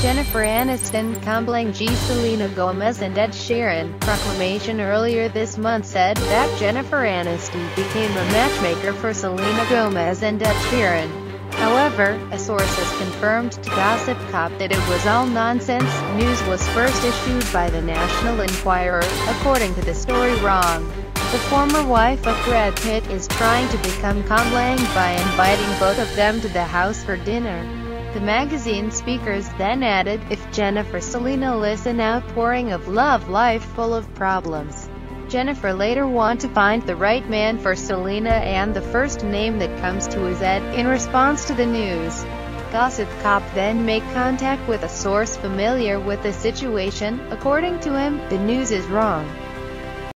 Jennifer Aniston, Comblangi Selena Gomez and Ed Sheeran. Proclamation earlier this month said that Jennifer Aniston became a matchmaker for Selena Gomez and Ed Sheeran. However, a source has confirmed to Gossip Cop that it was all nonsense. News was first issued by the National Enquirer, according to the story wrong. The former wife of Brad Pitt is trying to become Comblang by inviting both of them to the house for dinner. The magazine speakers then added, if Jennifer Selena lists an outpouring of love life full of problems. Jennifer later want to find the right man for Selena and the first name that comes to his head, in response to the news. Gossip Cop then make contact with a source familiar with the situation. According to him, the news is wrong.